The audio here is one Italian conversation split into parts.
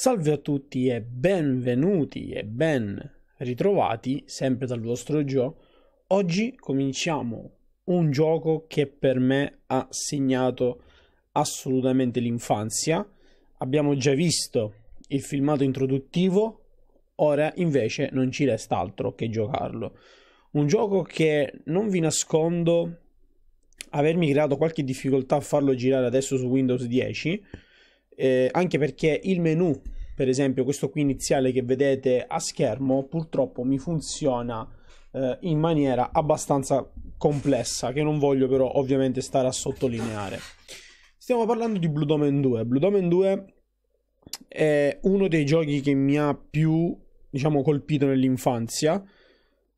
Salve a tutti e benvenuti e ben ritrovati sempre dal vostro Gio. Oggi cominciamo un gioco che per me ha segnato assolutamente l'infanzia. Abbiamo già visto il filmato introduttivo, ora invece non ci resta altro che giocarlo. Un gioco che non vi nascondo avermi creato qualche difficoltà a farlo girare adesso su Windows 10 eh, anche perché il menu, per esempio questo qui iniziale che vedete a schermo, purtroppo mi funziona eh, in maniera abbastanza complessa, che non voglio però ovviamente stare a sottolineare. Stiamo parlando di Blue Domain 2. Blue Domain 2 è uno dei giochi che mi ha più, diciamo, colpito nell'infanzia.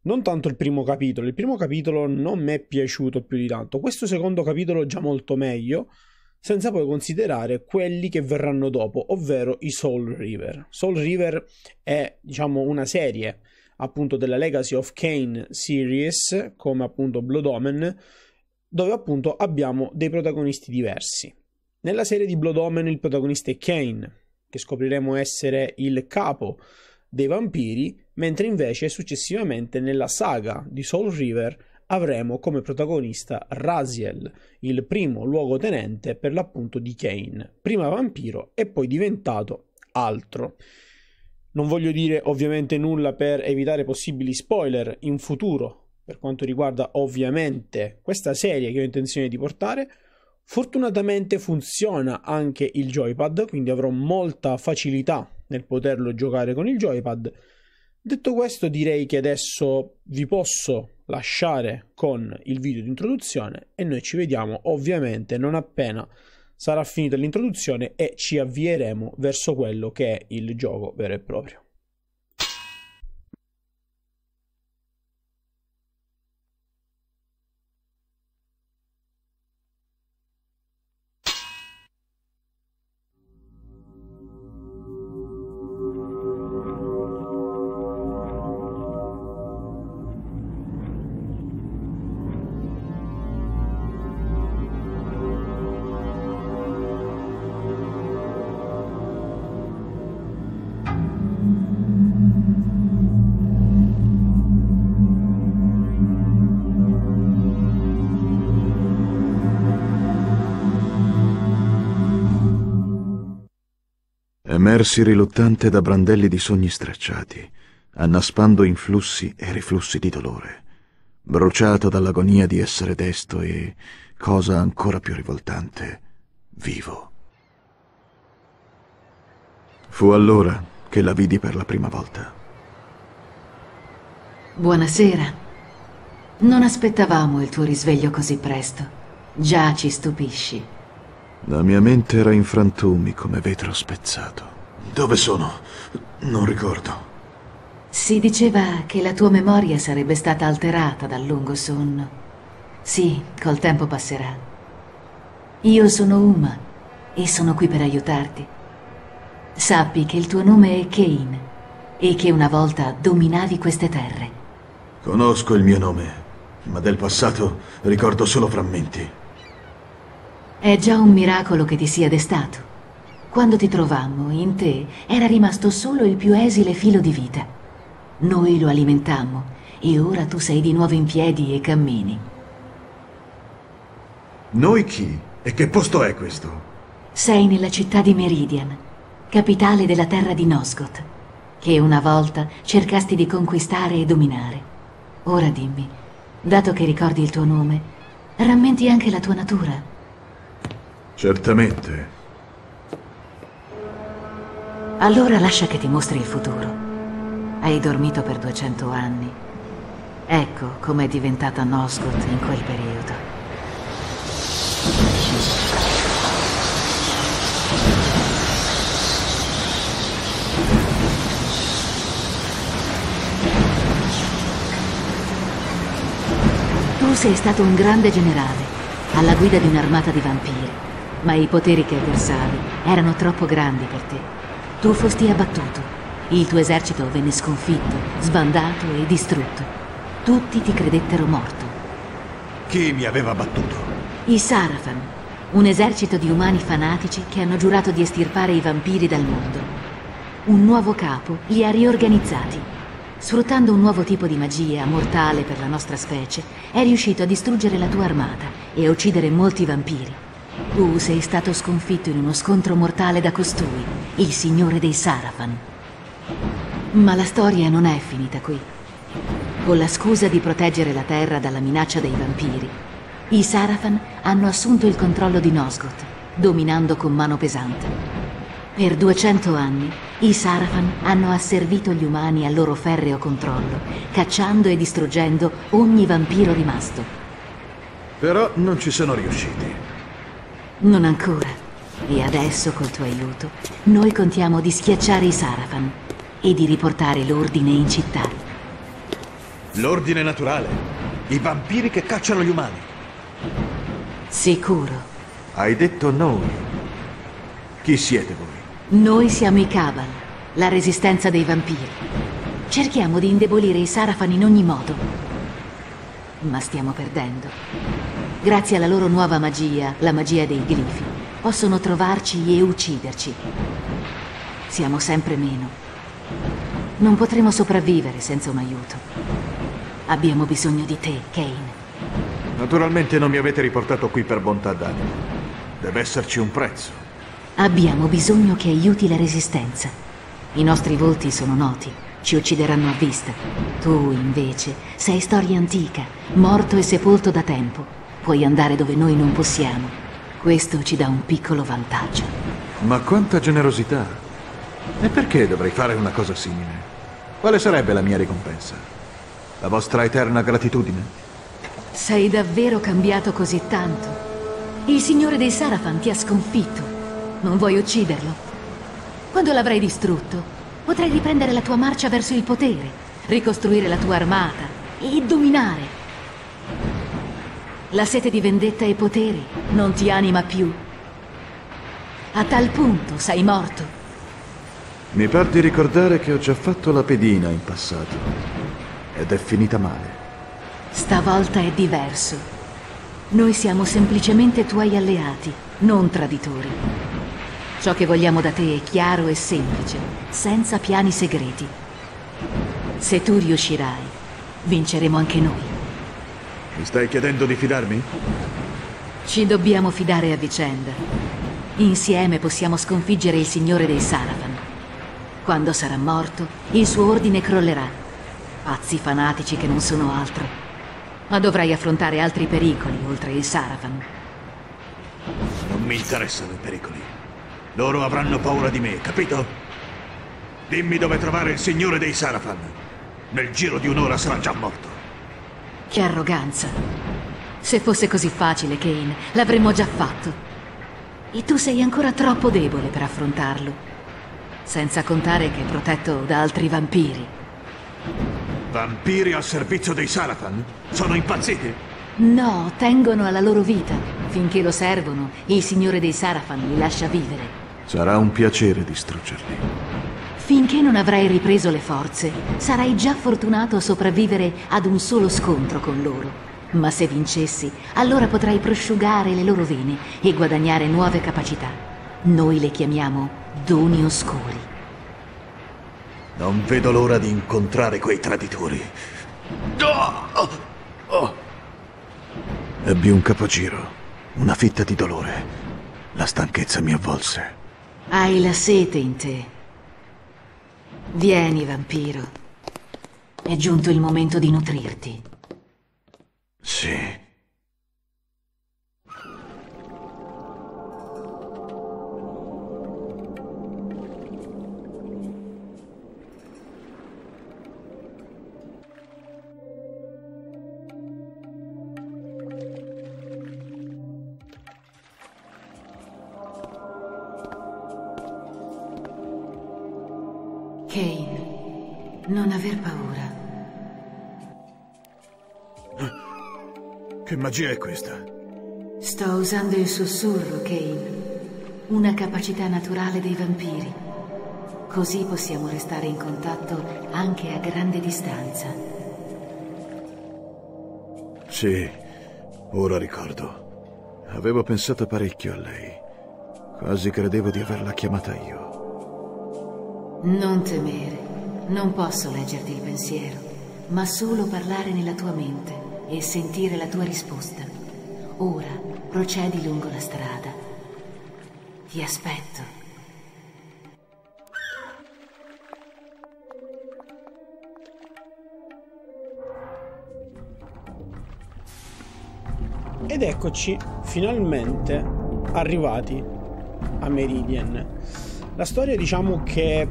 Non tanto il primo capitolo, il primo capitolo non mi è piaciuto più di tanto. Questo secondo capitolo già molto meglio senza poi considerare quelli che verranno dopo, ovvero i Soul River. Soul River è, diciamo, una serie appunto della Legacy of Kane series, come appunto Blood Omen, dove appunto abbiamo dei protagonisti diversi. Nella serie di Blood Omen il protagonista è Kane, che scopriremo essere il capo dei vampiri, mentre invece successivamente nella saga di Soul River avremo come protagonista Raziel, il primo luogotenente per l'appunto di Kane, prima vampiro e poi diventato altro. Non voglio dire ovviamente nulla per evitare possibili spoiler in futuro per quanto riguarda ovviamente questa serie che ho intenzione di portare. Fortunatamente funziona anche il joypad, quindi avrò molta facilità nel poterlo giocare con il joypad. Detto questo, direi che adesso vi posso lasciare con il video di introduzione e noi ci vediamo ovviamente non appena sarà finita l'introduzione e ci avvieremo verso quello che è il gioco vero e proprio. Emersi riluttante da brandelli di sogni stracciati, annaspando influssi e riflussi di dolore, bruciato dall'agonia di essere desto e, cosa ancora più rivoltante, vivo. Fu allora che la vidi per la prima volta. Buonasera. Non aspettavamo il tuo risveglio così presto. Già ci stupisci. La mia mente era in frantumi come vetro spezzato. Dove sono? Non ricordo. Si diceva che la tua memoria sarebbe stata alterata dal lungo sonno. Sì, col tempo passerà. Io sono Uma e sono qui per aiutarti. Sappi che il tuo nome è Kane e che una volta dominavi queste terre. Conosco il mio nome, ma del passato ricordo solo frammenti. È già un miracolo che ti sia destato. Quando ti trovammo, in te era rimasto solo il più esile filo di vita. Noi lo alimentammo e ora tu sei di nuovo in piedi e cammini. Noi chi? E che posto è questo? Sei nella città di Meridian, capitale della terra di Nosgoth, che una volta cercasti di conquistare e dominare. Ora dimmi, dato che ricordi il tuo nome, rammenti anche la tua natura. Certamente. Allora lascia che ti mostri il futuro. Hai dormito per 200 anni. Ecco com'è diventata Nosgoth in quel periodo. Tu sei stato un grande generale, alla guida di un'armata di vampiri ma i poteri che avversavi erano troppo grandi per te. Tu fosti abbattuto. Il tuo esercito venne sconfitto, sbandato e distrutto. Tutti ti credettero morto. Chi mi aveva battuto? I Sarafan, un esercito di umani fanatici che hanno giurato di estirpare i vampiri dal mondo. un nuovo capo li ha riorganizzati. Sfruttando un nuovo tipo di magia, mortale per la nostra specie, è riuscito a distruggere la tua armata e a uccidere molti vampiri. Tu sei stato sconfitto in uno scontro mortale da costui, il signore dei Sarafan. Ma la storia non è finita qui. Con la scusa di proteggere la terra dalla minaccia dei vampiri, i Sarafan hanno assunto il controllo di Nosgoth, dominando con mano pesante. Per 200 anni i Sarafan hanno asservito gli umani al loro ferreo controllo, cacciando e distruggendo ogni vampiro rimasto. Però non ci sono riusciti. Non ancora. E adesso, col tuo aiuto, noi contiamo di schiacciare i Sarafan e di riportare l'ordine in città. L'ordine naturale. I vampiri che cacciano gli umani. Sicuro. Hai detto noi. Chi siete voi? Noi siamo i Cabal, la resistenza dei vampiri. Cerchiamo di indebolire i Sarafan in ogni modo. Ma stiamo perdendo. Grazie alla loro nuova magia, la magia dei glifi, possono trovarci e ucciderci. Siamo sempre meno. Non potremo sopravvivere senza un aiuto. Abbiamo bisogno di te, Kane. Naturalmente non mi avete riportato qui per bontà d'animo. Deve esserci un prezzo. Abbiamo bisogno che aiuti la resistenza. I nostri volti sono noti, ci uccideranno a vista. Tu, invece, sei storia antica, morto e sepolto da tempo. Puoi andare dove noi non possiamo. Questo ci dà un piccolo vantaggio. Ma quanta generosità! E perché dovrei fare una cosa simile? Quale sarebbe la mia ricompensa? La vostra eterna gratitudine? Sei davvero cambiato così tanto. Il signore dei Sarafan ti ha sconfitto. Non vuoi ucciderlo? Quando l'avrai distrutto, potrai riprendere la tua marcia verso il potere, ricostruire la tua armata e dominare. La sete di vendetta e potere non ti anima più. A tal punto sei morto. Mi par di ricordare che ho già fatto la pedina in passato. Ed è finita male. Stavolta è diverso. Noi siamo semplicemente tuoi alleati, non traditori. Ciò che vogliamo da te è chiaro e semplice, senza piani segreti. Se tu riuscirai, vinceremo anche noi. Mi stai chiedendo di fidarmi? Ci dobbiamo fidare a vicenda. Insieme possiamo sconfiggere il Signore dei Sarafan. Quando sarà morto, il suo ordine crollerà. Pazzi fanatici che non sono altro. Ma dovrai affrontare altri pericoli oltre il Sarafan. Non mi interessano i pericoli. Loro avranno paura di me, capito? Dimmi dove trovare il signore dei Sarafan. Nel giro di un'ora sarà già morto. Che arroganza. Se fosse così facile, Kane, l'avremmo già fatto. E tu sei ancora troppo debole per affrontarlo. Senza contare che è protetto da altri vampiri. Vampiri al servizio dei Sarafan? Sono impazziti? No, tengono alla loro vita. Finché lo servono, il Signore dei Sarafan li lascia vivere. Sarà un piacere distruggerli. Finché non avrai ripreso le forze, sarai già fortunato a sopravvivere ad un solo scontro con loro. Ma se vincessi, allora potrai prosciugare le loro vene e guadagnare nuove capacità. Noi le chiamiamo doni oscuri. Non vedo l'ora di incontrare quei traditori. Ebbi un capogiro, una fitta di dolore. La stanchezza mi avvolse. Hai la sete in te. Vieni, vampiro. È giunto il momento di nutrirti. Sì. Che magia è questa? Sto usando il sussurro, Kane. Una capacità naturale dei vampiri. Così possiamo restare in contatto anche a grande distanza. Sì, ora ricordo. Avevo pensato parecchio a lei. Quasi credevo di averla chiamata io. Non temere. Non posso leggerti il pensiero, ma solo parlare nella tua mente e sentire la tua risposta. Ora procedi lungo la strada. Ti aspetto. Ed eccoci finalmente arrivati a Meridian. La storia diciamo che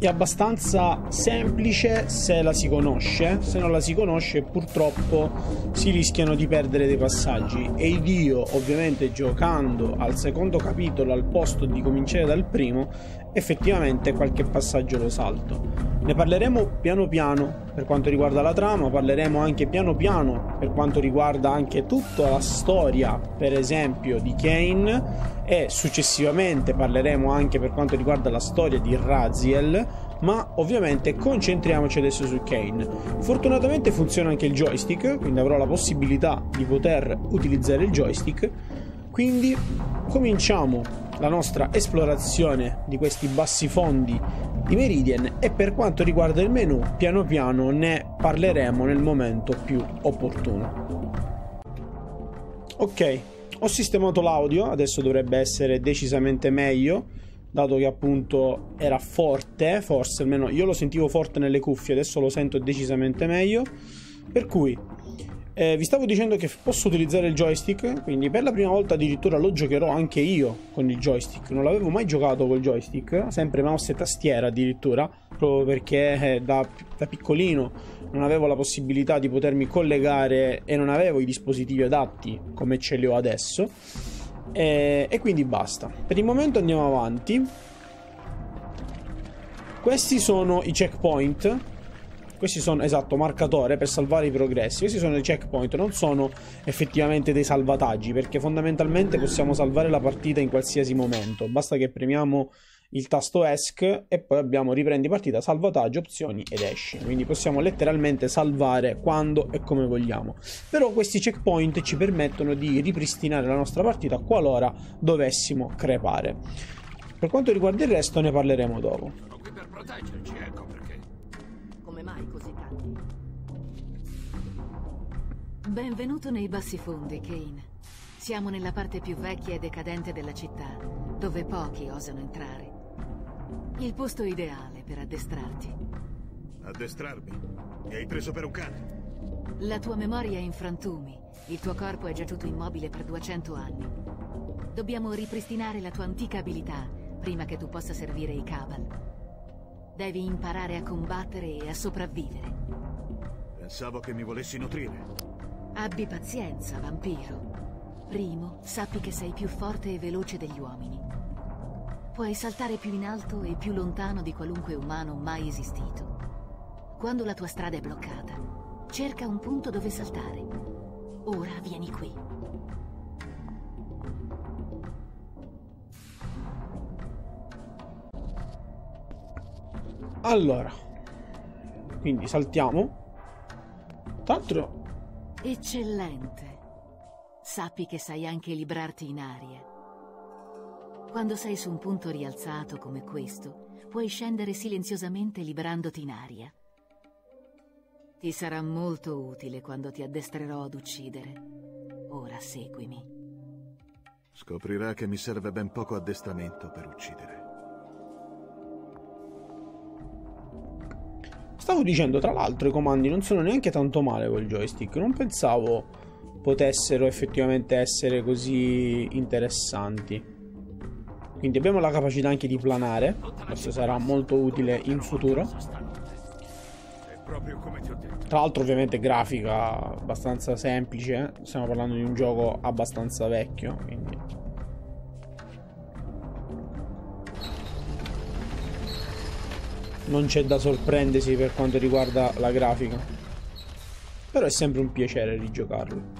è abbastanza semplice se la si conosce, se non la si conosce purtroppo si rischiano di perdere dei passaggi ed io ovviamente giocando al secondo capitolo al posto di cominciare dal primo effettivamente qualche passaggio lo salto. Ne parleremo piano piano per quanto riguarda la trama, parleremo anche piano piano per quanto riguarda anche tutta la storia, per esempio, di Kane e successivamente parleremo anche per quanto riguarda la storia di Raziel, ma ovviamente concentriamoci adesso su Kane. Fortunatamente funziona anche il joystick, quindi avrò la possibilità di poter utilizzare il joystick, quindi cominciamo la nostra esplorazione di questi bassi fondi di Meridian e per quanto riguarda il menu piano piano ne parleremo nel momento più opportuno. Ok, ho sistemato l'audio, adesso dovrebbe essere decisamente meglio, dato che appunto era forte, forse almeno io lo sentivo forte nelle cuffie, adesso lo sento decisamente meglio. Per cui eh, vi stavo dicendo che posso utilizzare il joystick, quindi per la prima volta addirittura lo giocherò anche io con il joystick. Non l'avevo mai giocato col joystick, sempre mouse e tastiera addirittura, proprio perché eh, da, da piccolino non avevo la possibilità di potermi collegare e non avevo i dispositivi adatti come ce li ho adesso. E, e quindi basta. Per il momento andiamo avanti. Questi sono i checkpoint questi sono, esatto, marcatore per salvare i progressi. Questi sono i checkpoint, non sono effettivamente dei salvataggi, perché fondamentalmente possiamo salvare la partita in qualsiasi momento. Basta che premiamo il tasto ESC e poi abbiamo riprendi partita, salvataggio, opzioni ed esci. Quindi possiamo letteralmente salvare quando e come vogliamo. Però questi checkpoint ci permettono di ripristinare la nostra partita qualora dovessimo crepare. Per quanto riguarda il resto ne parleremo dopo. Sono qui per proteggerci, ecco Benvenuto nei bassi fondi, Kane. Siamo nella parte più vecchia e decadente della città, dove pochi osano entrare. Il posto ideale per addestrarti. Addestrarmi? Mi hai preso per un cane? La tua memoria è in frantumi. Il tuo corpo è giaciuto immobile per 200 anni. Dobbiamo ripristinare la tua antica abilità prima che tu possa servire i Cabal. Devi imparare a combattere e a sopravvivere. Pensavo che mi volessi nutrire. Abbi pazienza, vampiro. Primo, sappi che sei più forte e veloce degli uomini. Puoi saltare più in alto e più lontano di qualunque umano mai esistito. Quando la tua strada è bloccata, cerca un punto dove saltare. Ora vieni qui. Allora, quindi saltiamo. Tra l'altro Eccellente. Sappi che sai anche librarti in aria. Quando sei su un punto rialzato come questo, puoi scendere silenziosamente librandoti in aria. Ti sarà molto utile quando ti addestrerò ad uccidere. Ora seguimi. Scoprirà che mi serve ben poco addestramento per uccidere. Stavo dicendo, tra l'altro, i comandi non sono neanche tanto male col joystick. Non pensavo potessero effettivamente essere così interessanti. Quindi abbiamo la capacità anche di planare. Questo sarà molto utile in futuro. Tra l'altro ovviamente grafica abbastanza semplice. Stiamo parlando di un gioco abbastanza vecchio. Quindi non c'è da sorprendersi per quanto riguarda la grafica. Però è sempre un piacere rigiocarlo.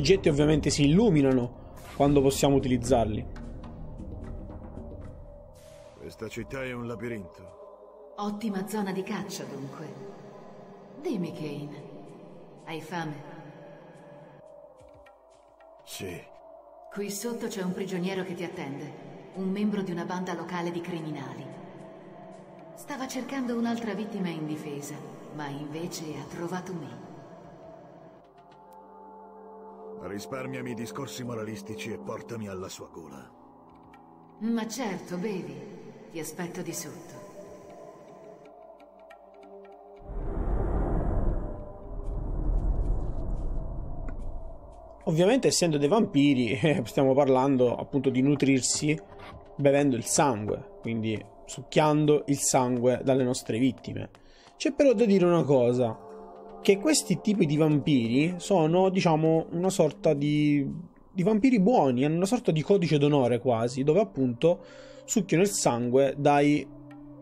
Oggetti ovviamente si illuminano quando possiamo utilizzarli. Questa città è un labirinto. Ottima zona di caccia, dunque. Dimmi, Kane. Hai fame? Sì. Qui sotto c'è un prigioniero che ti attende. Un membro di una banda locale di criminali. Stava cercando un'altra vittima indifesa, ma invece ha trovato me. Risparmiami i discorsi moralistici e portami alla sua gola. Ma certo, bevi. Ti aspetto di sotto. Ovviamente essendo dei vampiri eh, stiamo parlando appunto di nutrirsi bevendo il sangue, quindi succhiando il sangue dalle nostre vittime. C'è però da dire una cosa, che questi tipi di vampiri sono diciamo una sorta di, di vampiri buoni, hanno una sorta di codice d'onore quasi, dove appunto succhiano il sangue dai,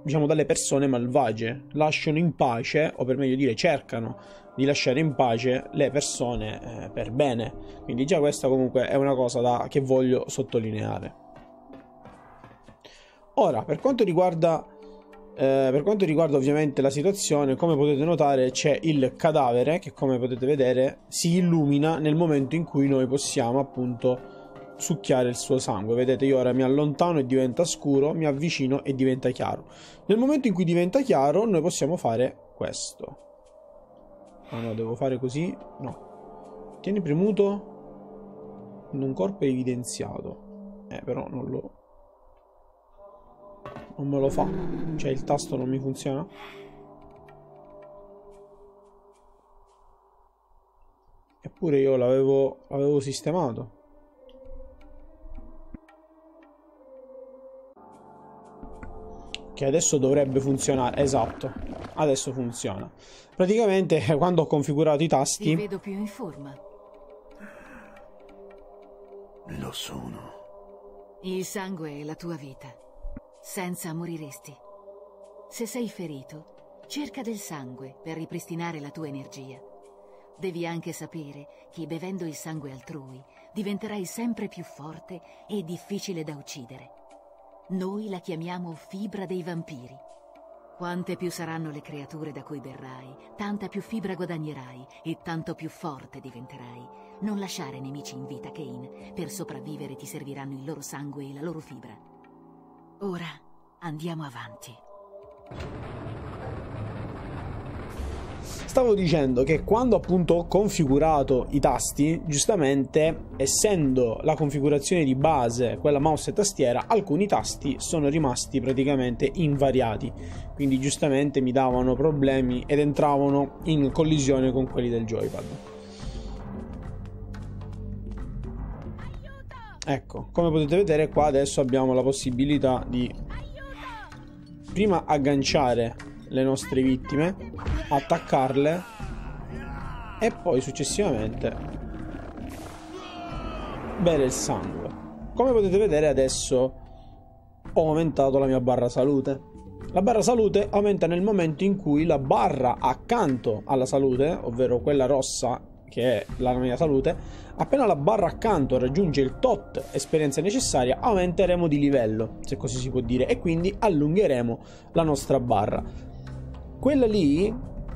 diciamo, dalle persone malvagie, lasciano in pace, o per meglio dire cercano di lasciare in pace le persone eh, per bene. Quindi già questa comunque è una cosa da, che voglio sottolineare. Ora, per quanto riguarda eh, per quanto riguarda ovviamente la situazione, come potete notare c'è il cadavere che come potete vedere si illumina nel momento in cui noi possiamo appunto succhiare il suo sangue. Vedete, io ora mi allontano e diventa scuro, mi avvicino e diventa chiaro. Nel momento in cui diventa chiaro, noi possiamo fare questo. Ah no, devo fare così? No. Tieni premuto in un corpo evidenziato. Eh, però non lo... Non me lo fa. Cioè, il tasto non mi funziona. Eppure io l'avevo sistemato. che adesso dovrebbe funzionare. Esatto, adesso funziona. Praticamente quando ho configurato i tasti... Ti vedo più in forma. Lo sono. Il sangue è la tua vita. Senza moriresti. Se sei ferito, cerca del sangue per ripristinare la tua energia. Devi anche sapere che bevendo il sangue altrui diventerai sempre più forte e difficile da uccidere. Noi la chiamiamo fibra dei vampiri. Quante più saranno le creature da cui berrai, tanta più fibra guadagnerai e tanto più forte diventerai. Non lasciare nemici in vita, Kane. Per sopravvivere ti serviranno il loro sangue e la loro fibra. Ora andiamo avanti. Stavo dicendo che quando appunto ho configurato i tasti, giustamente essendo la configurazione di base quella mouse e tastiera, alcuni tasti sono rimasti praticamente invariati, quindi giustamente mi davano problemi ed entravano in collisione con quelli del joypad. Ecco, come potete vedere qua adesso abbiamo la possibilità di prima agganciare le nostre vittime, attaccarle e poi successivamente bere il sangue. Come potete vedere adesso ho aumentato la mia barra salute. La barra salute aumenta nel momento in cui la barra accanto alla salute, ovvero quella rossa che è la mia salute, appena la barra accanto raggiunge il tot esperienza necessaria, aumenteremo di livello, se così si può dire, e quindi allungheremo la nostra barra. Quella lì,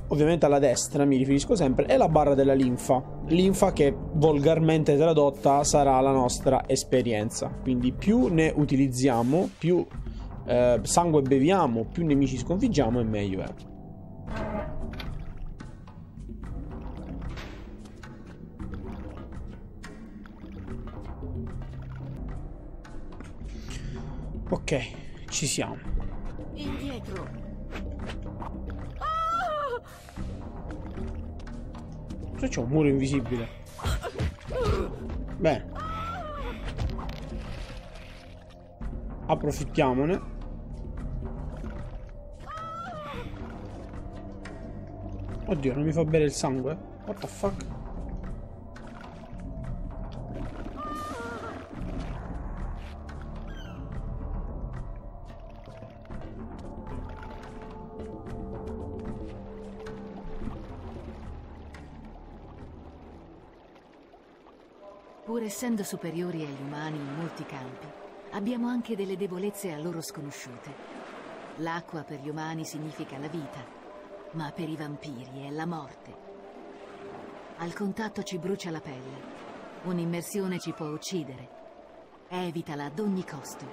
ovviamente alla destra mi riferisco sempre, è la barra della linfa. Linfa che volgarmente tradotta sarà la nostra esperienza. Quindi più ne utilizziamo, più eh, sangue beviamo, più nemici sconfiggiamo e meglio è. Ok, ci siamo. Indietro. Cosa c'è un muro invisibile? Bene. Approfittiamone. Oddio, non mi fa bere il sangue? What the fuck? Pur essendo superiori agli umani in molti campi, abbiamo anche delle debolezze a loro sconosciute. L'acqua per gli umani significa la vita, ma per i vampiri è la morte. Al contatto ci brucia la pelle. Un'immersione ci può uccidere. Evitala ad ogni costo.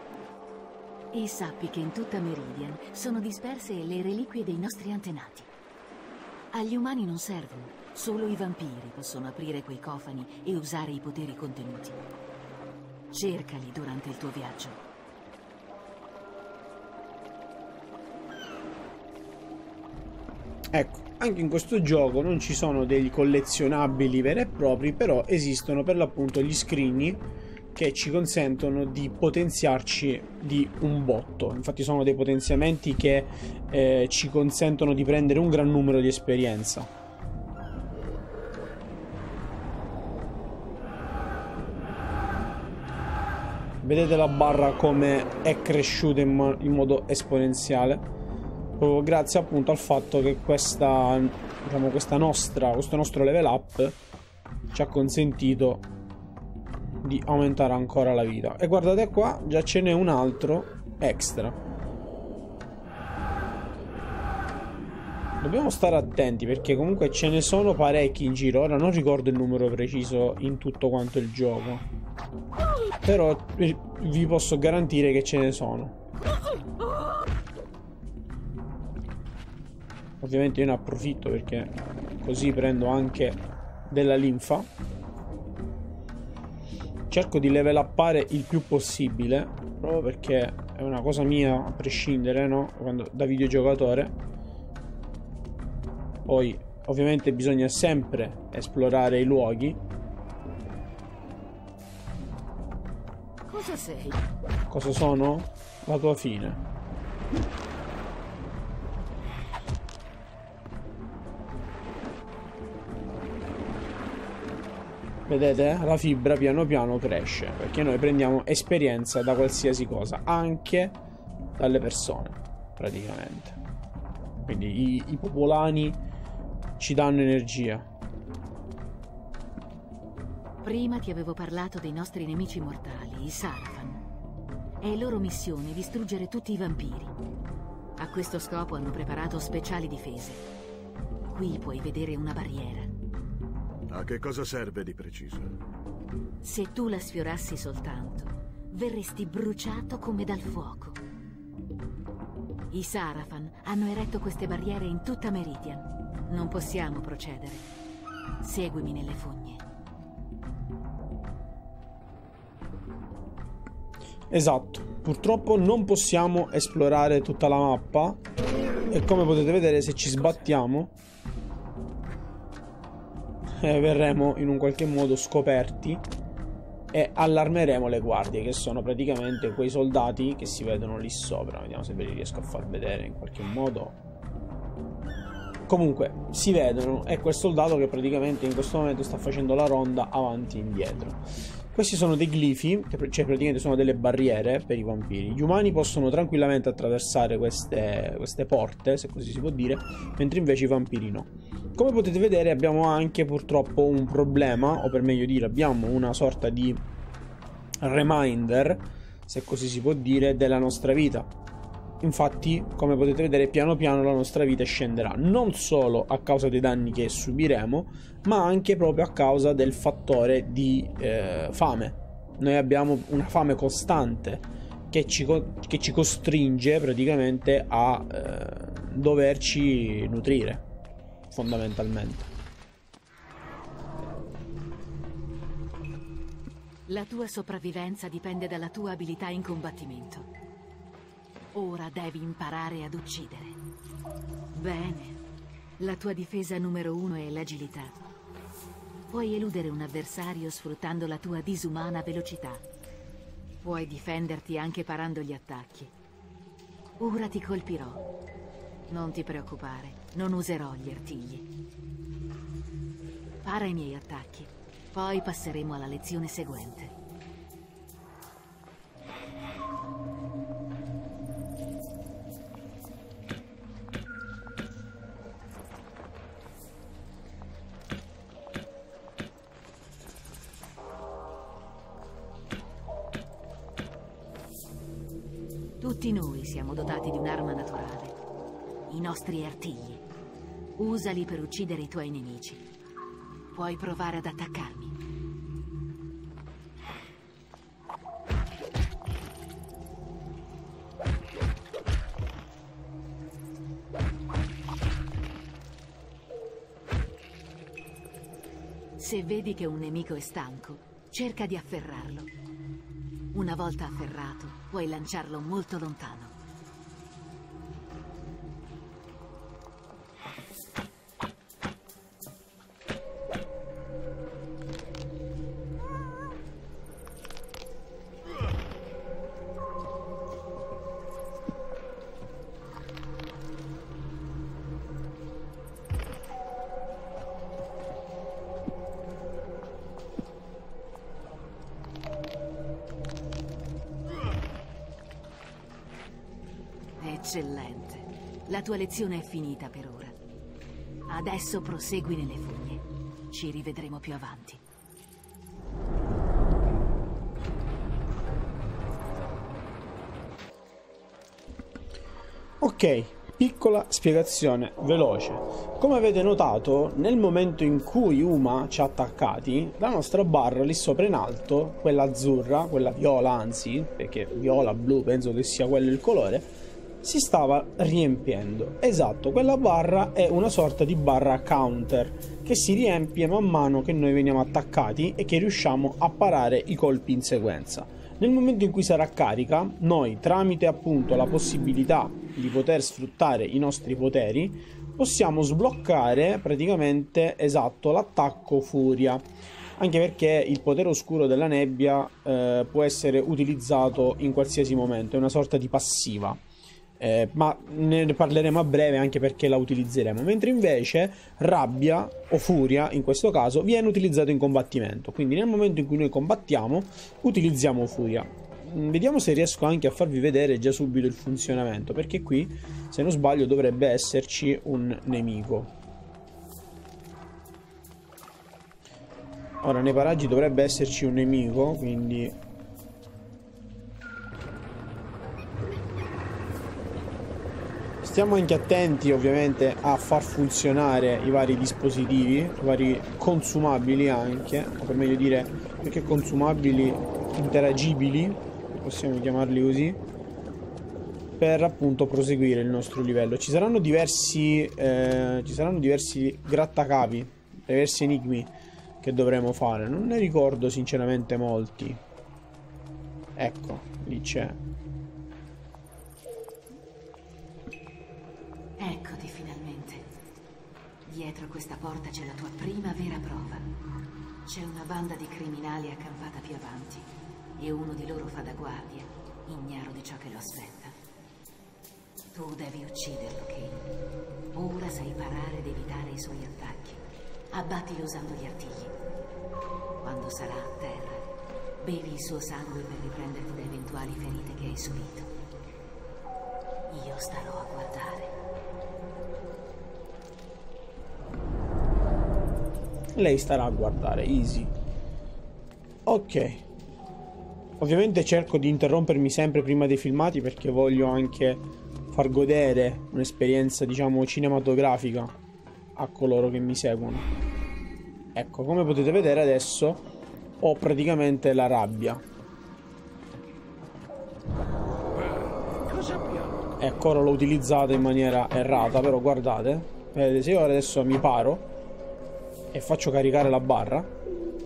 E sappi che in tutta Meridian sono disperse le reliquie dei nostri antenati. Agli umani non servono, solo i vampiri possono aprire quei cofani e usare i poteri contenuti. Cercali durante il tuo viaggio. Ecco, anche in questo gioco non ci sono degli collezionabili veri e propri, però esistono per l'appunto gli screen che ci consentono di potenziarci di un botto. Infatti sono dei potenziamenti che eh, ci consentono di prendere un gran numero di esperienza. Vedete la barra come è cresciuta in, mo in modo esponenziale? proprio grazie appunto al fatto che questa, diciamo, questa nostra, questo nostro level up ci ha consentito di aumentare ancora la vita. E guardate qua, già ce n'è un altro extra. Dobbiamo stare attenti perché comunque ce ne sono parecchi in giro. Ora non ricordo il numero preciso in tutto quanto il gioco. Però vi posso garantire che ce ne sono. Ovviamente io ne approfitto perché così prendo anche della linfa. Cerco di level uppare il più possibile, proprio perché è una cosa mia a prescindere, no? Quando, da videogiocatore. Poi ovviamente bisogna sempre esplorare i luoghi. Cosa sei? Cosa sono? La tua fine. Vedete? La fibra piano piano cresce perché noi prendiamo esperienza da qualsiasi cosa, anche dalle persone, praticamente. Quindi i, i popolani ci danno energia. Prima ti avevo parlato dei nostri nemici mortali, i Sarafan. È loro missione distruggere tutti i vampiri. A questo scopo hanno preparato speciali difese. Qui puoi vedere una barriera. A che cosa serve di preciso? Se tu la sfiorassi soltanto, verresti bruciato come dal fuoco. I Sarafan hanno eretto queste barriere in tutta Meridian. Non possiamo procedere. Seguimi nelle fogne. Esatto, purtroppo non possiamo esplorare tutta la mappa. E come potete vedere se ci sbattiamo eh, verremo in un qualche modo scoperti e allarmeremo le guardie che sono praticamente quei soldati che si vedono lì sopra. Vediamo se ve li riesco a far vedere in qualche modo. Comunque si vedono. È quel soldato che praticamente in questo momento sta facendo la ronda avanti e indietro questi sono dei glifi, cioè praticamente sono delle barriere per i vampiri. Gli umani possono tranquillamente attraversare queste, queste porte, se così si può dire, mentre invece i vampiri no. Come potete vedere abbiamo anche purtroppo un problema, o per meglio dire abbiamo una sorta di reminder, se così si può dire, della nostra vita. Infatti, come potete vedere, piano piano la nostra vita scenderà, non solo a causa dei danni che subiremo, ma anche proprio a causa del fattore di eh, fame. Noi abbiamo una fame costante che ci, che ci costringe praticamente a eh, doverci nutrire fondamentalmente. La tua sopravvivenza dipende dalla tua abilità in combattimento. Ora devi imparare ad uccidere. Bene. La tua difesa numero uno è l'agilità. Puoi eludere un avversario sfruttando la tua disumana velocità. Puoi difenderti anche parando gli attacchi. Ora ti colpirò. Non ti preoccupare. Non userò gli artigli. Para i miei attacchi. Poi passeremo alla lezione seguente. Siamo dotati di un'arma naturale. I nostri artigli. Usali per uccidere i tuoi nemici. Puoi provare ad attaccarmi. Se vedi che un nemico è stanco, cerca di afferrarlo. Una volta afferrato, puoi lanciarlo molto lontano. Eccellente. La tua lezione è finita per ora. Adesso prosegui nelle fogne. Ci rivedremo più avanti. Ok, piccola spiegazione veloce. Come avete notato, nel momento in cui Uma ci ha attaccati, la nostra barra lì sopra in alto, quella azzurra, quella viola anzi, perché viola, blu, penso che sia quello il colore, si stava riempiendo. Esatto, quella barra è una sorta di barra counter che si riempie man mano che noi veniamo attaccati e che riusciamo a parare i colpi in sequenza. Nel momento in cui sarà carica, noi tramite appunto la possibilità di poter sfruttare i nostri poteri, possiamo sbloccare praticamente esatto l'attacco furia. Anche perché il potere oscuro della nebbia eh, può essere utilizzato in qualsiasi momento, è una sorta di passiva. Eh, ma ne parleremo a breve anche perché la utilizzeremo. Mentre invece rabbia o furia, in questo caso, viene utilizzato in combattimento. Quindi nel momento in cui noi combattiamo, utilizziamo furia. Mm, Vediamo se riesco anche a farvi vedere già subito il funzionamento, perché qui, se non sbaglio, dovrebbe esserci un nemico. Ora, nei paraggi dovrebbe esserci un nemico, quindi Stiamo anche attenti ovviamente a far funzionare i vari dispositivi, i vari consumabili anche, o per meglio dire, perché consumabili interagibili, possiamo chiamarli così, per appunto proseguire il nostro livello. Ci saranno diversi, eh, ci saranno diversi grattacapi, diversi enigmi che dovremo fare. Non ne ricordo sinceramente molti. Ecco, lì c'è. Dietro questa porta c'è la tua prima vera prova. C'è una banda di criminali accampata più avanti e uno di loro fa da guardia, ignaro di ciò che lo aspetta. Tu devi ucciderlo, Kane. Ora sai parare ed evitare i suoi attacchi. Abbattilo usando gli artigli. Quando sarà a terra, bevi il suo sangue per riprenderti da eventuali ferite che hai subito. Io starò a guardare. Lei starà a guardare, easy. Ok. Ovviamente cerco di interrompermi sempre prima dei filmati perché voglio anche far godere un'esperienza, diciamo, cinematografica a coloro che mi seguono. Ecco, come potete vedere adesso ho praticamente la rabbia. Ecco, ora l'ho utilizzata in maniera errata, però guardate. Vedete, se io adesso mi paro e faccio caricare la barra,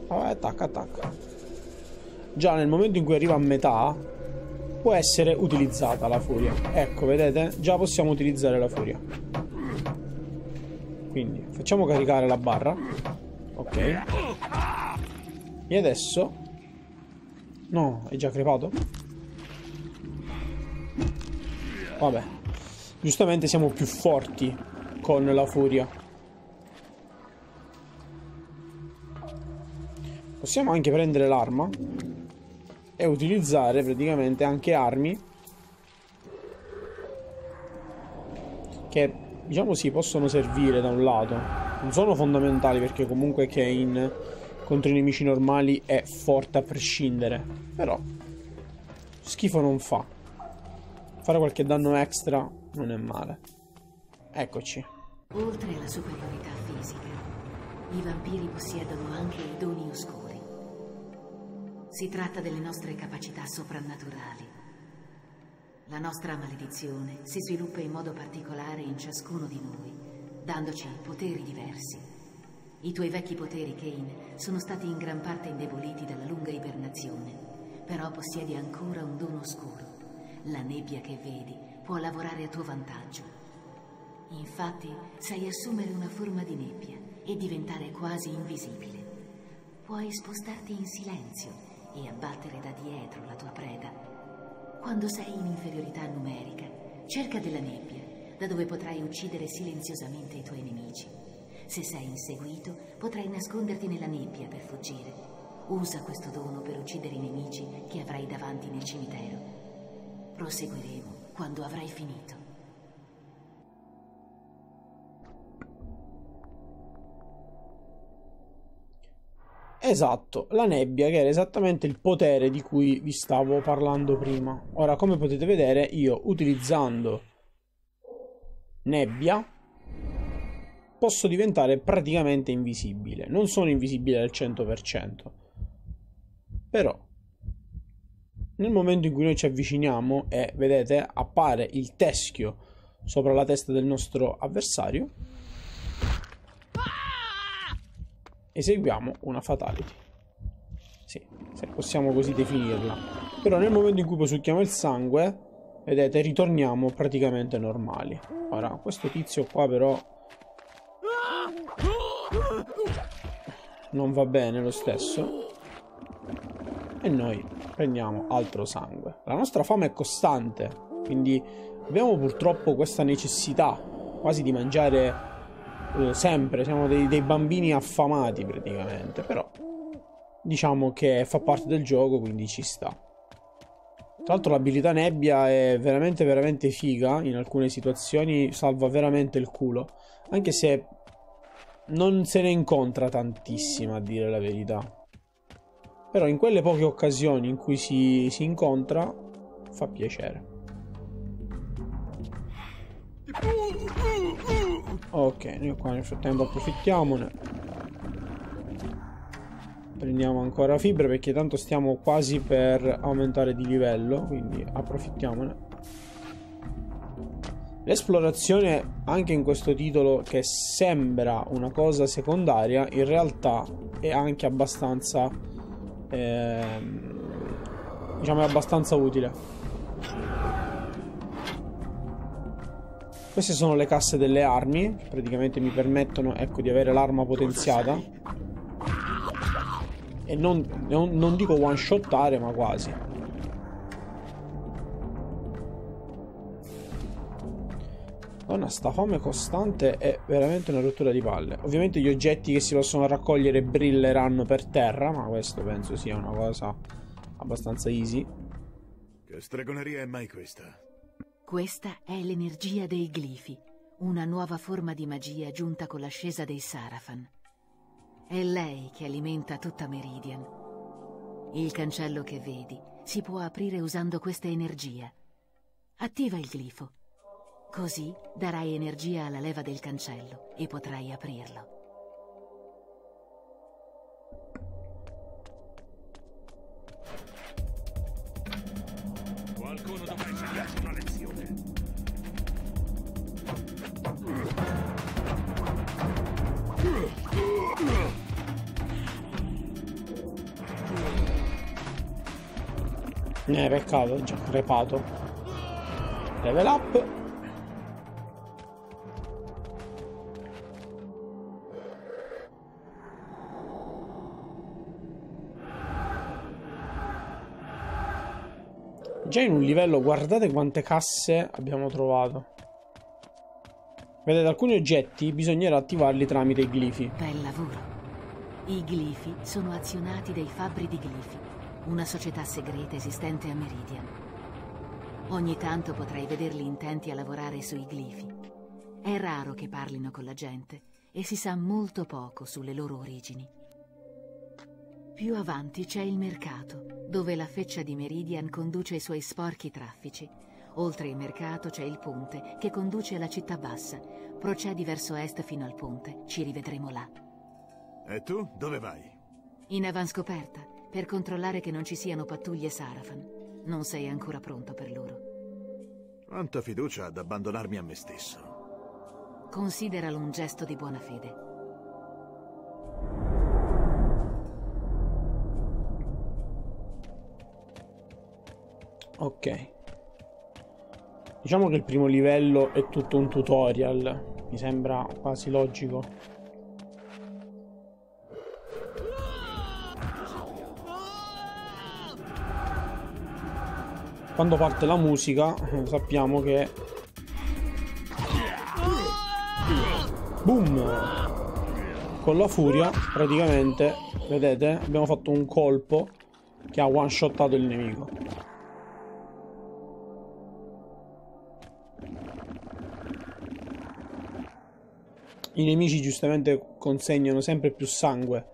ah, attacca, attacca. Già nel momento in cui arriva a metà, può essere utilizzata la furia. Ecco, vedete? Già possiamo utilizzare la furia. Quindi facciamo caricare la barra. Ok. E adesso... No, è già crepato? Vabbè. Giustamente siamo più forti con la furia. Possiamo anche prendere l'arma e utilizzare praticamente anche armi che diciamo sì possono servire da un lato non sono fondamentali perché comunque Kane contro i nemici normali è forte a prescindere però schifo non fa fare qualche danno extra non è male. Eccoci. Oltre alla superiorità fisica, i vampiri possiedono anche i doni oscuri. Si tratta delle nostre capacità soprannaturali. La nostra maledizione si sviluppa in modo particolare in ciascuno di noi, dandoci poteri diversi. I tuoi vecchi poteri, Kane, sono stati in gran parte indeboliti dalla lunga ibernazione, però possiedi ancora un dono oscuro. La nebbia che vedi può lavorare a tuo vantaggio. Infatti, sai assumere una forma di nebbia e diventare quasi invisibile. Puoi spostarti in silenzio e abbattere da dietro la tua preda. Quando sei in inferiorità numerica, cerca della nebbia, da dove potrai uccidere silenziosamente i tuoi nemici. Se sei inseguito, potrai nasconderti nella nebbia per fuggire. Usa questo dono per uccidere i nemici che avrai davanti nel cimitero. Proseguiremo quando avrai finito. Esatto, la nebbia che era esattamente il potere di cui vi stavo parlando prima. Ora, come potete vedere, io utilizzando nebbia posso diventare praticamente invisibile. Non sono invisibile al 100%. Però nel momento in cui noi ci avviciniamo e vedete appare il teschio sopra la testa del nostro avversario eseguiamo una fatality. Sì, se possiamo così definirla. Però nel momento in cui posucchiamo il sangue, vedete, ritorniamo praticamente normali. Ora, questo tizio qua però... Non va bene lo stesso. E noi prendiamo altro sangue. La nostra fame è costante, quindi abbiamo purtroppo questa necessità quasi di mangiare eh, sempre, siamo dei, dei bambini affamati praticamente, però diciamo che fa parte del gioco, quindi ci sta. Tra l'altro l'abilità nebbia è veramente veramente figa, in alcune situazioni salva veramente il culo, anche se non se ne incontra tantissima a dire la verità. Però in quelle poche occasioni in cui si, si incontra fa piacere. Ok, noi qua nel frattempo approfittiamone. Prendiamo ancora fibre perché tanto stiamo quasi per aumentare di livello, quindi approfittiamone. L'esplorazione anche in questo titolo che sembra una cosa secondaria, in realtà è anche abbastanza eh, diciamo è abbastanza utile. Queste sono le casse delle armi, praticamente mi permettono ecco, di avere l'arma potenziata. E non, non, non dico one shottare, ma quasi. Donna, sta fame costante è veramente una rottura di palle. Ovviamente gli oggetti che si possono raccogliere brilleranno per terra, ma questo penso sia una cosa abbastanza easy. Che stregoneria è mai questa? Questa è l'energia dei glifi, una nuova forma di magia giunta con l'ascesa dei Sarafan. È lei che alimenta tutta Meridian. Il cancello che vedi si può aprire usando questa energia. Attiva il glifo. Così darai energia alla leva del cancello e potrai aprirlo. Qualcuno dovrà insegnarci Eh, peccato, già crepato. Level up. Già in un livello, guardate quante casse abbiamo trovato. Vedete, alcuni oggetti bisognerà attivarli tramite i glifi. Bel lavoro. I glifi sono azionati dai fabbri di glifi, una società segreta esistente a Meridian. Ogni tanto potrai vederli intenti a lavorare sui glifi. È raro che parlino con la gente e si sa molto poco sulle loro origini. Più avanti c'è il mercato, dove la feccia di Meridian conduce i suoi sporchi traffici, Oltre il mercato c'è il ponte che conduce alla città bassa. Procedi verso est fino al ponte. Ci rivedremo là. E tu dove vai? In avanscoperta, per controllare che non ci siano pattuglie Sarafan. Non sei ancora pronto per loro. Quanta fiducia ad abbandonarmi a me stesso. Consideralo un gesto di buona fede. Ok. Diciamo che il primo livello è tutto un tutorial. Mi sembra quasi logico. Quando parte la musica eh, sappiamo che... Boom! Con la furia praticamente, vedete, abbiamo fatto un colpo che ha one shottato il nemico. I nemici giustamente consegnano sempre più sangue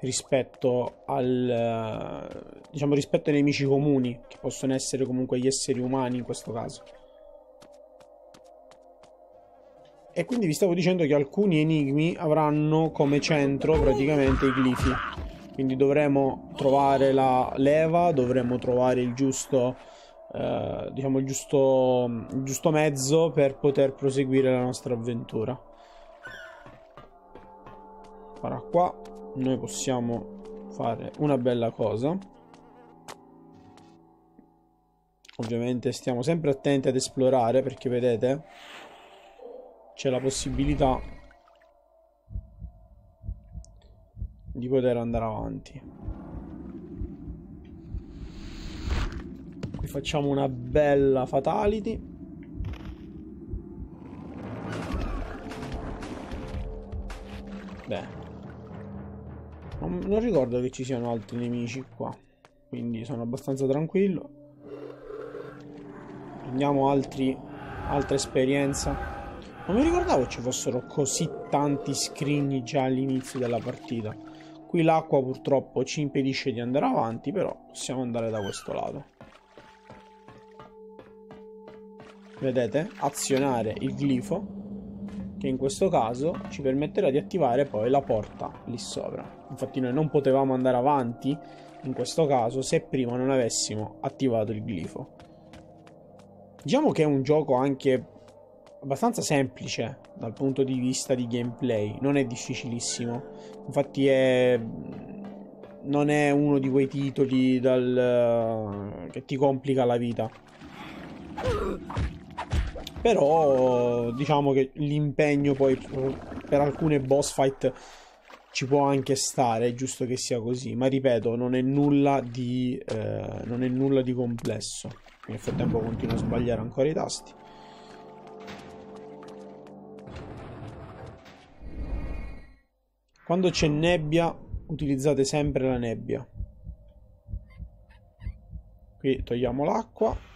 rispetto al diciamo rispetto ai nemici comuni che possono essere comunque gli esseri umani in questo caso. E quindi vi stavo dicendo che alcuni enigmi avranno come centro praticamente i glifi. Quindi dovremo trovare la leva dovremo trovare il giusto eh, diciamo il giusto, il giusto mezzo per poter proseguire la nostra avventura ora qua. Noi possiamo fare una bella cosa. Ovviamente stiamo sempre attenti ad esplorare perché vedete c'è la possibilità di poter andare avanti. Qui facciamo una bella fatality. Beh non, ricordo che ci siano altri nemici qua. Quindi sono abbastanza tranquillo. Prendiamo altri, altra esperienza. Non mi ricordavo ci fossero così tanti scrigni già all'inizio della partita. Qui l'acqua purtroppo ci impedisce di andare avanti, però possiamo andare da questo lato. Vedete? Azionare il glifo che in questo caso ci permetterà di attivare poi la porta lì sopra. Infatti noi non potevamo andare avanti in questo caso se prima non avessimo attivato il glifo. Diciamo che è un gioco anche abbastanza semplice dal punto di vista di gameplay, non è difficilissimo. Infatti è non è uno di quei titoli dal... che ti complica la vita. Però diciamo che l'impegno poi per alcune boss fight ci può anche stare, è giusto che sia così, ma ripeto, non è nulla di, eh, non è nulla di complesso. Nel frattempo continuo a sbagliare ancora i tasti. Quando c'è nebbia, utilizzate sempre la nebbia. Qui togliamo l'acqua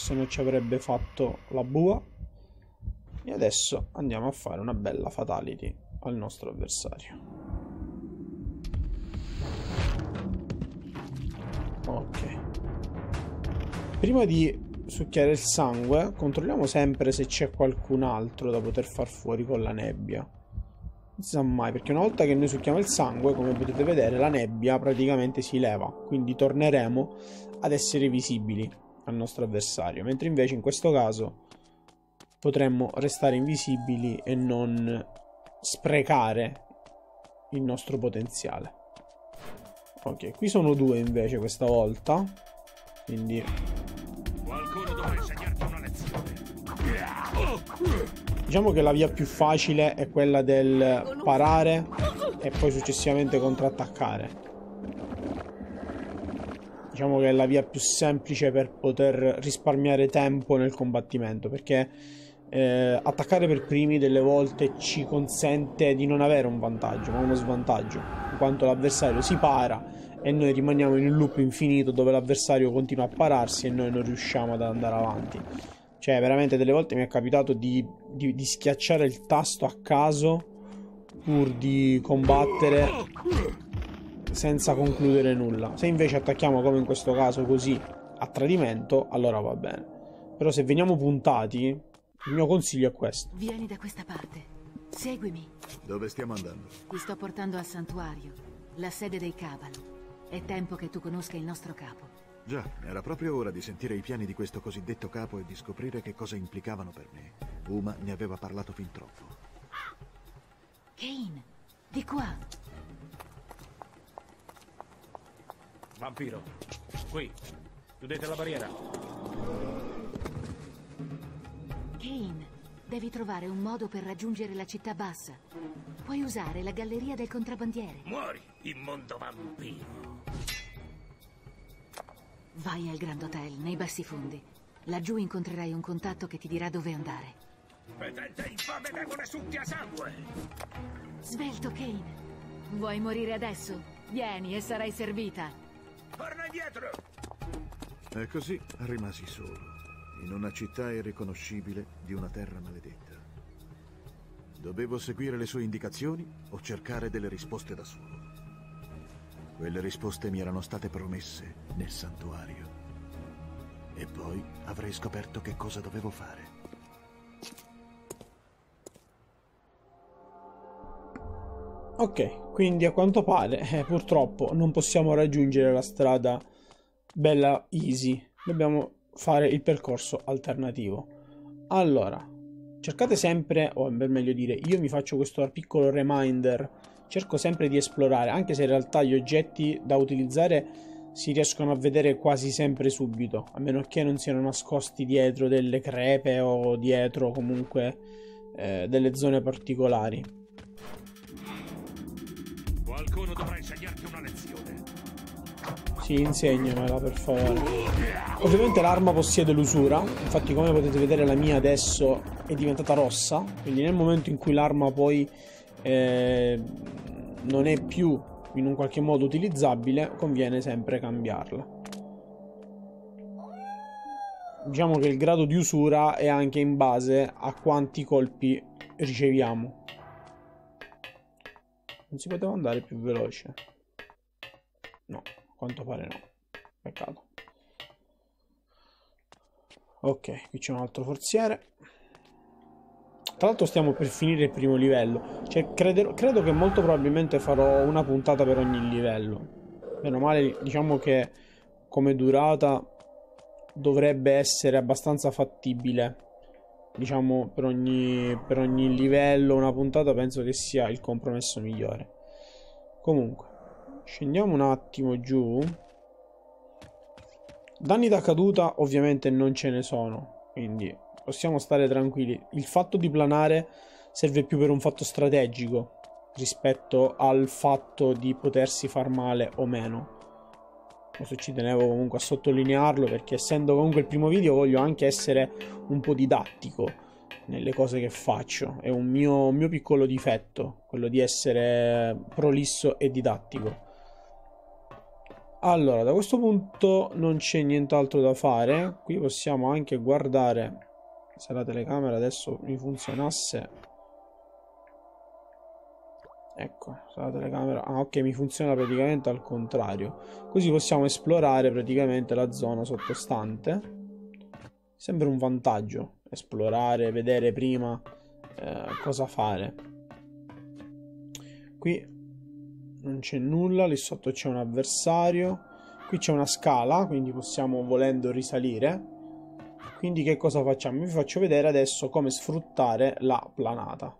se no ci avrebbe fatto la bua. E adesso andiamo a fare una bella fatality al nostro avversario. Ok. Prima di succhiare il sangue controlliamo sempre se c'è qualcun altro da poter far fuori con la nebbia. Non si sa mai perché una volta che noi succhiamo il sangue come potete vedere la nebbia praticamente si leva. Quindi torneremo ad essere visibili al nostro avversario, mentre invece in questo caso potremmo restare invisibili e non sprecare il nostro potenziale. Ok, qui sono due invece questa volta, quindi... Qualcuno dovrà insegnarti una lezione. Diciamo che la via più facile è quella del parare e poi successivamente contrattaccare diciamo che è la via più semplice per poter risparmiare tempo nel combattimento perché eh, attaccare per primi delle volte ci consente di non avere un vantaggio ma uno svantaggio in quanto l'avversario si para e noi rimaniamo in un loop infinito dove l'avversario continua a pararsi e noi non riusciamo ad andare avanti. Cioè veramente delle volte mi è capitato di, di, di schiacciare il tasto a caso pur di combattere senza concludere nulla. Se invece attacchiamo come in questo caso così a tradimento, allora va bene. Però se veniamo puntati, il mio consiglio è questo. Vieni da questa parte. Seguimi. Dove stiamo andando? Ti sto portando al santuario, la sede dei Cabal. È tempo che tu conosca il nostro capo. Già, era proprio ora di sentire i piani di questo cosiddetto capo e di scoprire che cosa implicavano per me. Uma ne aveva parlato fin troppo. Kane, di qua. Vampiro, qui. Chiudete la barriera. Kane, devi trovare un modo per raggiungere la città bassa. Puoi usare la galleria del contrabbandiere. Muori, immondo vampiro. Vai al Grand Hotel, nei bassi fondi. Laggiù incontrerai un contatto che ti dirà dove andare. Vedete infame demone succhia sangue! Svelto, Kane. Vuoi morire adesso? Vieni e sarai servita. Torna indietro! E così rimasi solo, in una città irriconoscibile di una terra maledetta. Dovevo seguire le sue indicazioni o cercare delle risposte da solo. Quelle risposte mi erano state promesse nel santuario. E poi avrei scoperto che cosa dovevo fare. Ok, quindi a quanto pare, eh, purtroppo, non possiamo raggiungere la strada bella easy. Dobbiamo fare il percorso alternativo. Allora, cercate sempre, o per meglio dire, io mi faccio questo piccolo reminder, cerco sempre di esplorare, anche se in realtà gli oggetti da utilizzare si riescono a vedere quasi sempre subito, a meno che non siano nascosti dietro delle crepe o dietro comunque eh, delle zone particolari. Dovrà insegnarti una lezione. Sì, insegnamela per favore. Ovviamente l'arma possiede l'usura, infatti come potete vedere la mia adesso è diventata rossa, quindi nel momento in cui l'arma poi eh, non è più in un qualche modo utilizzabile, conviene sempre cambiarla. Diciamo che il grado di usura è anche in base a quanti colpi riceviamo. Non si poteva andare più veloce? No, a quanto pare no. Peccato. Ok, qui c'è un altro forziere. Tra l'altro stiamo per finire il primo livello. Cioè, credo, credo che molto probabilmente farò una puntata per ogni livello. Meno male, diciamo che come durata dovrebbe essere abbastanza fattibile. Diciamo, per ogni, per ogni livello una puntata penso che sia il compromesso migliore. Comunque, scendiamo un attimo giù. Danni da caduta ovviamente non ce ne sono, quindi possiamo stare tranquilli. Il fatto di planare serve più per un fatto strategico rispetto al fatto di potersi far male o meno. Questo ci tenevo comunque a sottolinearlo perché essendo comunque il primo video voglio anche essere un po' didattico nelle cose che faccio. È un mio, un mio piccolo difetto, quello di essere prolisso e didattico. Allora, da questo punto non c'è nient'altro da fare. Qui possiamo anche guardare se la telecamera adesso mi funzionasse. Ecco, la telecamera... Ah, ok, mi funziona praticamente al contrario. Così possiamo esplorare praticamente la zona sottostante. Sembra un vantaggio esplorare, vedere prima eh, cosa fare. Qui non c'è nulla, lì sotto c'è un avversario, qui c'è una scala, quindi possiamo volendo risalire. Quindi che cosa facciamo? Vi faccio vedere adesso come sfruttare la planata.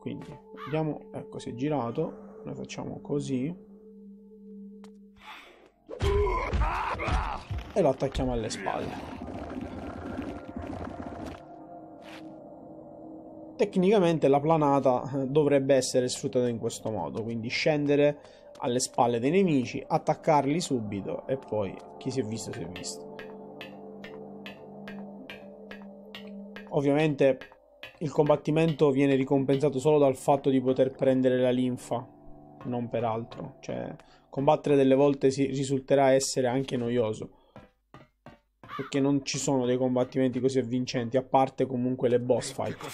Quindi, vediamo, ecco si è girato, noi facciamo così. E lo attacchiamo alle spalle. Tecnicamente la planata eh, dovrebbe essere sfruttata in questo modo, quindi scendere alle spalle dei nemici, attaccarli subito e poi chi si è visto si è visto. Ovviamente il combattimento viene ricompensato solo dal fatto di poter prendere la linfa, non per altro. Cioè, combattere delle volte si risulterà essere anche noioso. Perché non ci sono dei combattimenti così avvincenti, a parte comunque le boss fight.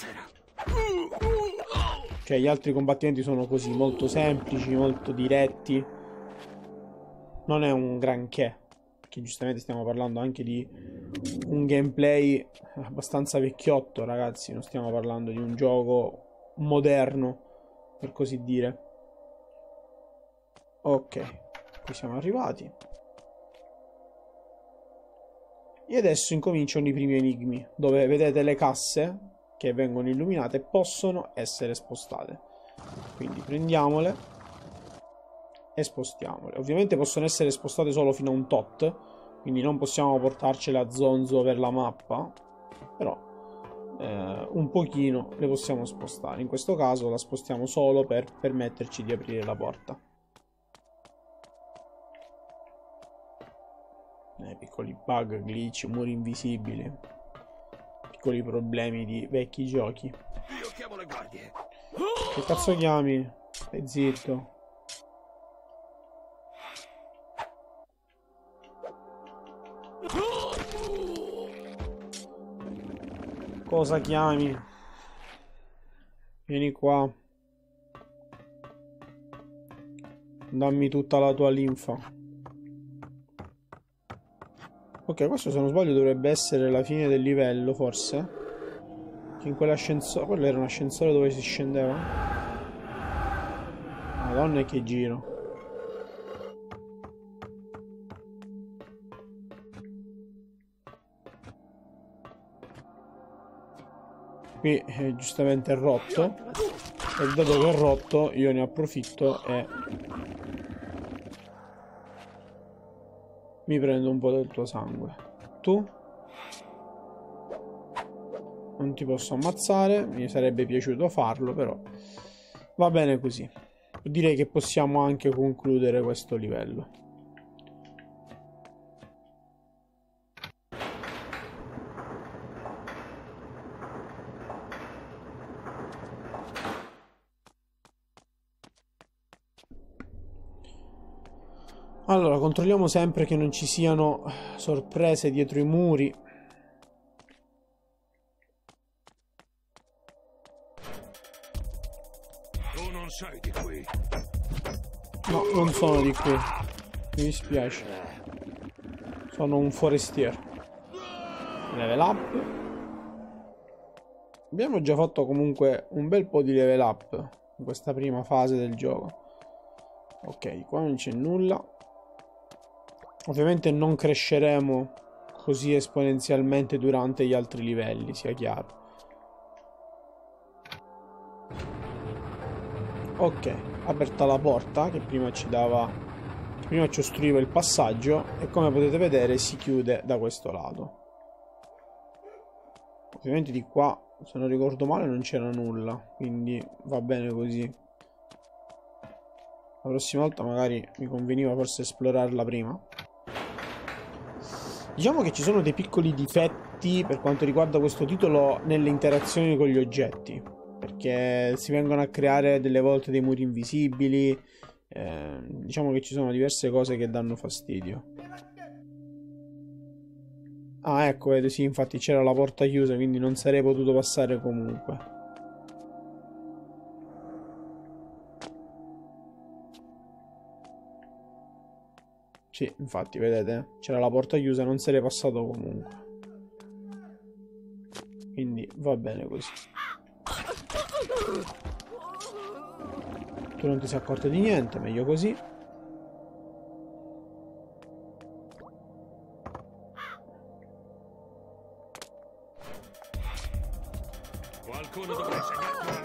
Cioè gli altri combattimenti sono così, molto semplici, molto diretti. Non è un granché. Perché giustamente stiamo parlando anche di un gameplay abbastanza vecchiotto, ragazzi. Non stiamo parlando di un gioco moderno, per così dire. Ok, qui siamo arrivati. E adesso incominciano i primi enigmi, dove vedete le casse che vengono illuminate possono essere spostate. Quindi prendiamole e spostiamole. Ovviamente possono essere spostate solo fino a un tot, quindi non possiamo portarcele a zonzo per la mappa, però eh, un pochino le possiamo spostare. In questo caso la spostiamo solo per permetterci di aprire la porta. Eh, piccoli bug, glitch, muri invisibili, piccoli problemi di vecchi giochi. Che cazzo chiami? Stai zitto. Cosa chiami? Vieni qua. Dammi tutta la tua linfa. Ok, questo se non sbaglio dovrebbe essere la fine del livello, forse. In quell'ascensore... Quello era un ascensore dove si scendeva? Madonna che giro. Qui eh, giustamente è rotto. E dato che è rotto, io ne approfitto e... Mi prendo un po' del tuo sangue. Tu? Non ti posso ammazzare, mi sarebbe piaciuto farlo, però va bene così. Direi che possiamo anche concludere questo livello. Controlliamo sempre che non ci siano sorprese dietro i muri. Tu non sei di qui. No, non sono di qui. Mi dispiace. Sono un forestiero. Level up. Abbiamo già fatto comunque un bel po' di level up in questa prima fase del gioco. Ok, qua non c'è nulla. Ovviamente non cresceremo così esponenzialmente durante gli altri livelli, sia chiaro. Ok, aperta la porta che prima ci dava che prima ci ostruiva il passaggio e come potete vedere si chiude da questo lato. Ovviamente di qua, se non ricordo male, non c'era nulla, quindi va bene così. La prossima volta magari mi conveniva forse esplorarla prima. Diciamo che ci sono dei piccoli difetti per quanto riguarda questo titolo nelle interazioni con gli oggetti, perché si vengono a creare delle volte dei muri invisibili, eh, diciamo che ci sono diverse cose che danno fastidio. Ah, ecco, vedi, sì, infatti c'era la porta chiusa, quindi non sarei potuto passare comunque. Sì, infatti, vedete, c'era la porta chiusa, non sarei passato comunque. Quindi va bene così. Tu non ti sei accorto di niente, meglio così. Qualcuno dovrà insegnarti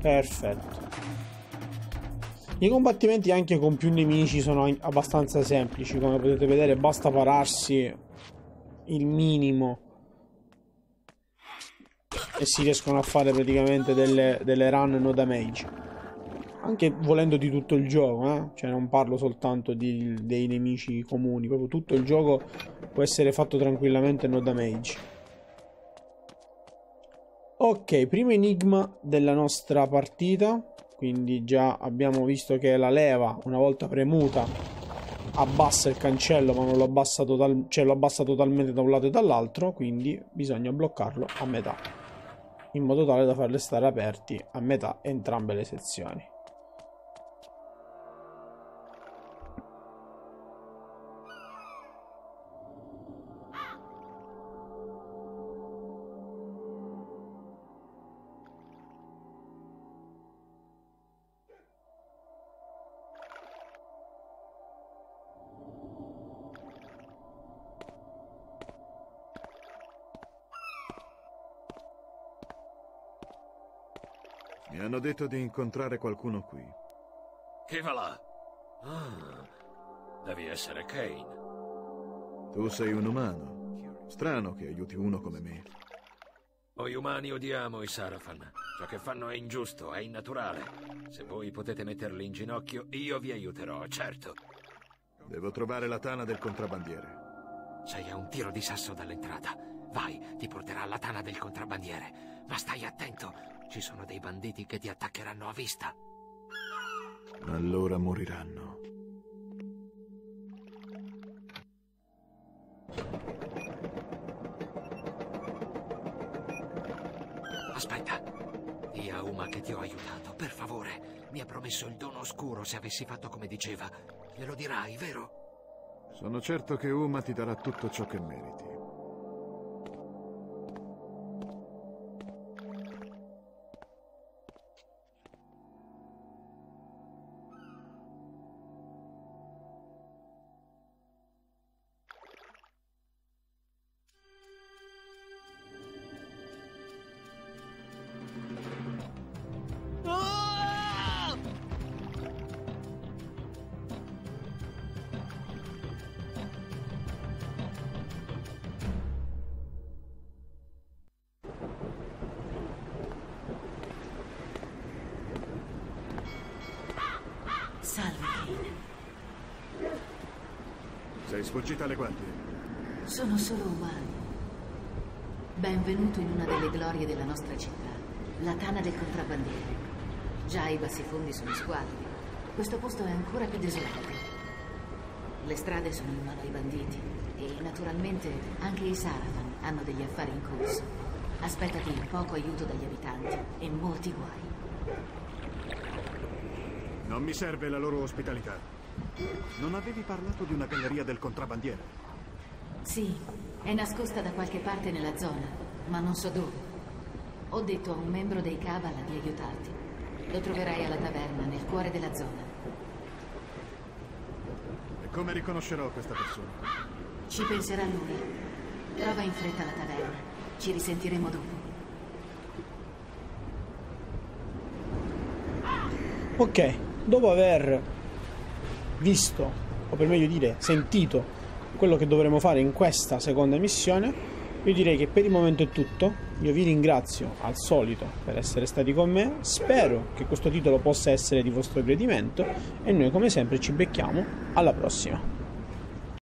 Perfetto. I combattimenti anche con più nemici sono an- abbastanza semplici, come potete vedere basta pararsi il minimo e si riescono a fare praticamente delle, delle run no damage. Anche volendo di tutto il gioco, eh? cioè non parlo soltanto di- dei nemici comuni, proprio tutto il gioco può essere fatto tranquillamente no damage. Ok, primo enigma della nostra partita. Quindi già abbiamo visto che la leva, una volta premuta, abbassa il cancello, ma non lo abbassa, total- cioè lo abbassa totalmente da un lato e dall'altro. Quindi bisogna bloccarlo a metà. in modo tale da farle stare aperti a metà entrambe le sezioni. Detto di incontrare qualcuno qui. Chi va là? Ah, devi essere Kane. Tu sei un umano. Strano che aiuti uno come me. Noi umani odiamo i Sarafan. Ciò che fanno è ingiusto, è innaturale. Se voi potete metterli in ginocchio, io vi aiuterò, certo. Devo trovare la tana del contrabbandiere. Sei a un tiro di sasso dall'entrata. Vai, ti porterà alla tana del contrabbandiere. Ma stai attento, ci sono dei banditi che ti attaccheranno a vista. Allora moriranno. Aspetta. Dì a Uma che ti ho aiutato, per favore. Mi ha promesso il dono oscuro se avessi fatto come diceva. Glielo dirai, vero? Sono certo che Uma ti darà tutto ciò che meriti. Sei sfuggita alle guardie? Sono solo umano. Benvenuto in una delle glorie della nostra città, la Tana del Contrabbandiere. Già i bassifondi sono squalidi. Questo posto è ancora più desolato. Le strade sono in mano ai banditi e naturalmente anche i Sarafan hanno degli affari in corso. Aspettati poco aiuto dagli abitanti e molti guai. Non mi serve la loro ospitalità. Non avevi parlato di una galleria del contrabbandiere? Sì, è nascosta da qualche parte nella zona, ma non so dove. Ho detto a un membro dei Kabbalah di aiutarti. Lo troverai alla taverna, nel cuore della zona. E come riconoscerò questa persona? Ci penserà lui. Trova in fretta la taverna. Ci risentiremo dopo. Ok, dopo aver visto, o per meglio dire, sentito quello che dovremo fare in questa seconda missione, io direi che per il momento è tutto. Io vi ringrazio al solito per essere stati con me. Spero che questo titolo possa essere di vostro gradimento e noi come sempre ci becchiamo alla prossima.